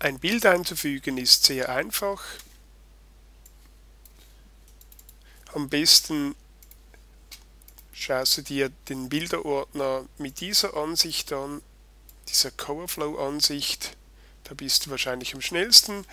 Ein Bild einzufügen ist sehr einfach. Am besten schaust du dir den Bilderordner mit dieser Ansicht an, dieser Coverflow-Ansicht. Da bist du wahrscheinlich am schnellsten.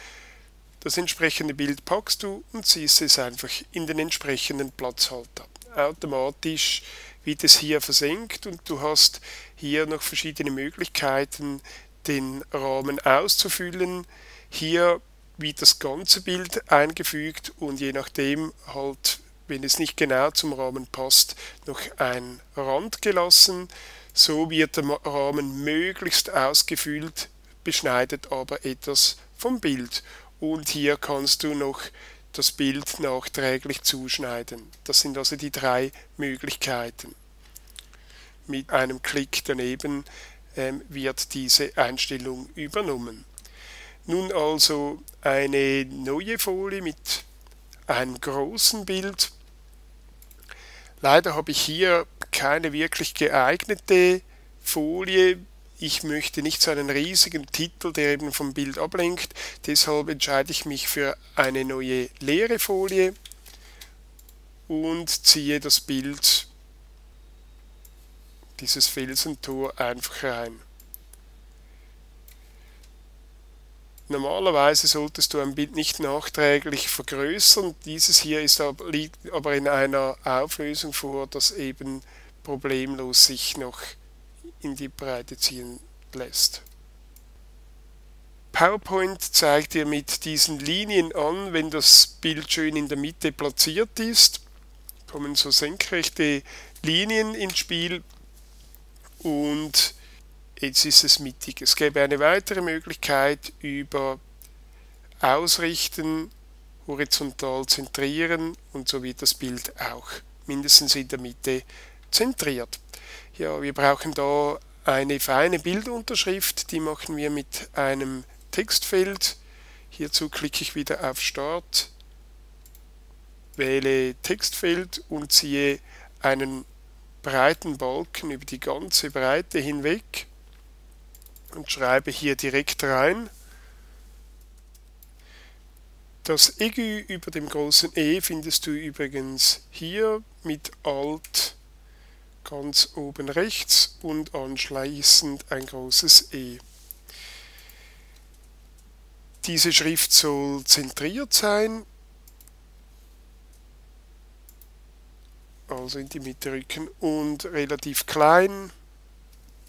Das entsprechende Bild packst du und ziehst es einfach in den entsprechenden Platzhalter. Automatisch wird es hier versenkt und du hast hier noch verschiedene Möglichkeiten, den Rahmen auszufüllen. Hier wird das ganze Bild eingefügt und je nachdem halt, wenn es nicht genau zum Rahmen passt, noch ein Rand gelassen. So wird der Rahmen möglichst ausgefüllt, beschneidet aber etwas vom Bild. Und hier kannst du noch das Bild nachträglich zuschneiden. Das sind also die drei Möglichkeiten. Mit einem Klick daneben wird diese Einstellung übernommen. Nun also eine neue Folie mit einem großen Bild. Leider habe ich hier keine wirklich geeignete Folie. Ich möchte nicht so einen riesigen Titel, der eben vom Bild ablenkt. Deshalb entscheide ich mich für eine neue leere Folie und ziehe das Bild dieses Felsentor einfach rein. Normalerweise solltest du ein Bild nicht nachträglich vergrößern. Dieses hier ist aber, liegt aber in einer Auflösung vor, das eben problemlos sich noch in die Breite ziehen lässt. PowerPoint zeigt dir mit diesen Linien an, wenn das Bild schön in der Mitte platziert ist, kommen so senkrechte Linien ins Spiel und jetzt ist es mittig. Es gäbe eine weitere Möglichkeit über Ausrichten, horizontal zentrieren und so wird das Bild auch mindestens in der Mitte zentriert. Ja, wir brauchen da eine feine Bildunterschrift, die machen wir mit einem Textfeld. Hierzu klicke ich wieder auf Start, wähle Textfeld und ziehe einen breiten Balken über die ganze Breite hinweg und schreibe hier direkt rein. Das Egü über dem großen E findest du übrigens hier mit Alt ganz oben rechts und anschließend ein großes E. Diese Schrift soll zentriert sein also in die Mitte rücken und relativ klein,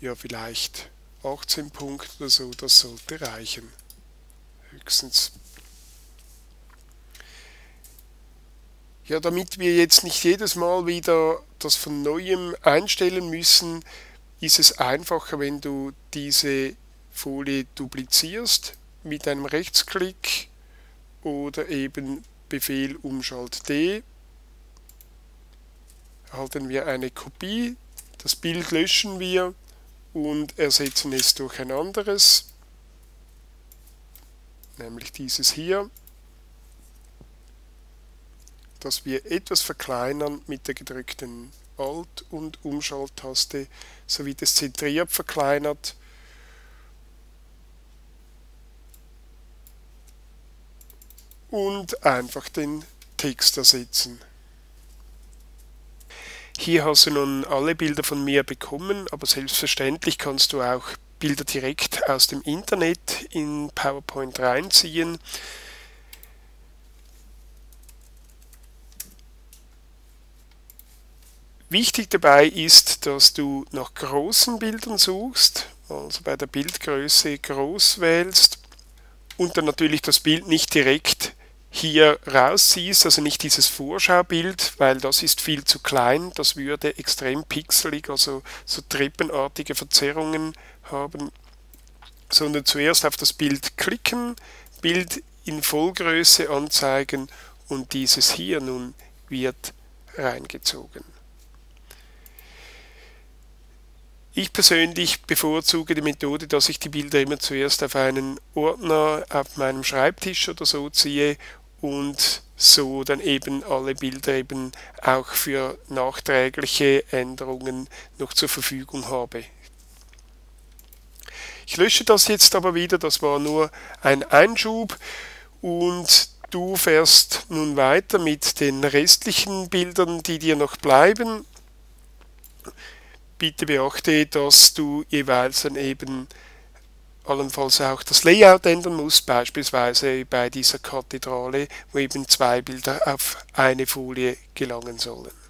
ja vielleicht 18 Punkte oder so, das sollte reichen, höchstens. Ja, damit wir jetzt nicht jedes Mal wieder das von neuem einstellen müssen, ist es einfacher, wenn du diese Folie duplizierst mit einem Rechtsklick oder eben Befehl Umschalt D erhalten wir eine Kopie, das Bild löschen wir und ersetzen es durch ein anderes, nämlich dieses hier, das wir etwas verkleinern mit der gedrückten Alt- und Umschalttaste, so wird es zentriert verkleinert und einfach den Text ersetzen. Hier hast du nun alle Bilder von mir bekommen, aber selbstverständlich kannst du auch Bilder direkt aus dem Internet in PowerPoint reinziehen. Wichtig dabei ist, dass du nach großen Bildern suchst, also bei der Bildgröße groß wählst und dann natürlich das Bild nicht direkt hier rausziehst, also nicht dieses Vorschaubild, weil das ist viel zu klein, das würde extrem pixelig, also so treppenartige Verzerrungen haben, sondern zuerst auf das Bild klicken, Bild in Vollgröße anzeigen und dieses hier nun wird reingezogen. Ich persönlich bevorzuge die Methode, dass ich die Bilder immer zuerst auf einen Ordner auf meinem Schreibtisch oder so ziehe und so dann eben alle Bilder eben auch für nachträgliche Änderungen noch zur Verfügung habe. Ich lösche das jetzt aber wieder, das war nur ein Einschub und du fährst nun weiter mit den restlichen Bildern, die dir noch bleiben. Bitte beachte, dass du jeweils dann eben allenfalls auch das Layout ändern musst, beispielsweise bei dieser Kathedrale, wo eben zwei Bilder auf eine Folie gelangen sollen.